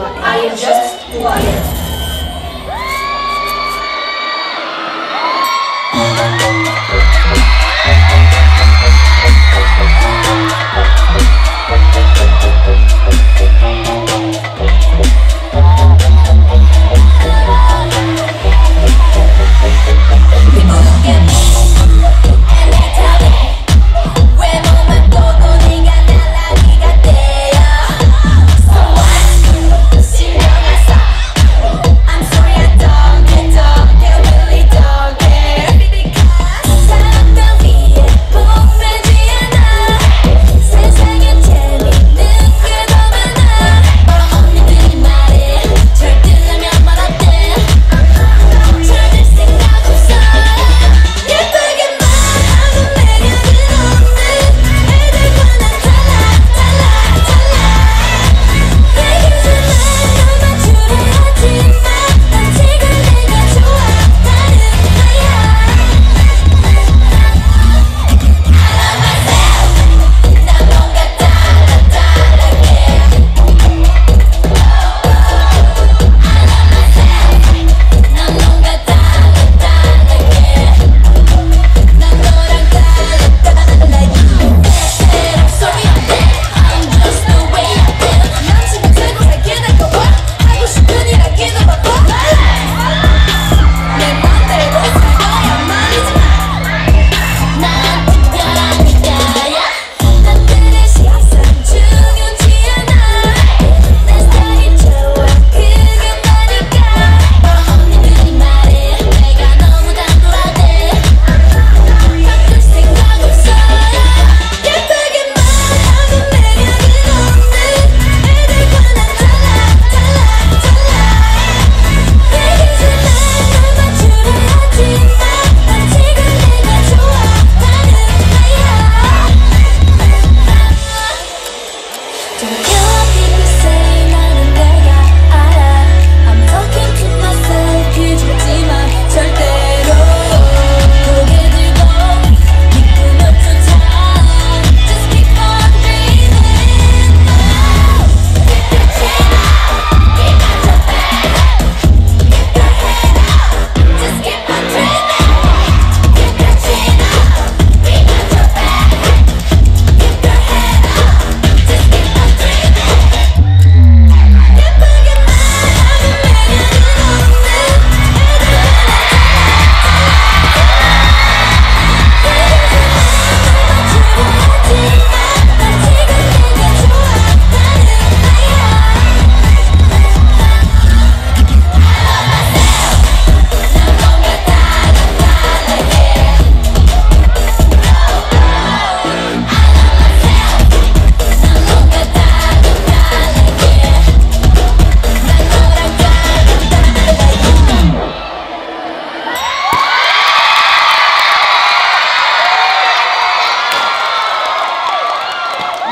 I am just one.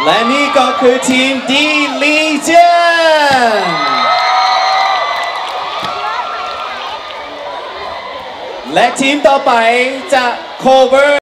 และนี่ก็คือทีมดีลีเจนและทีมต่อไปจะ cover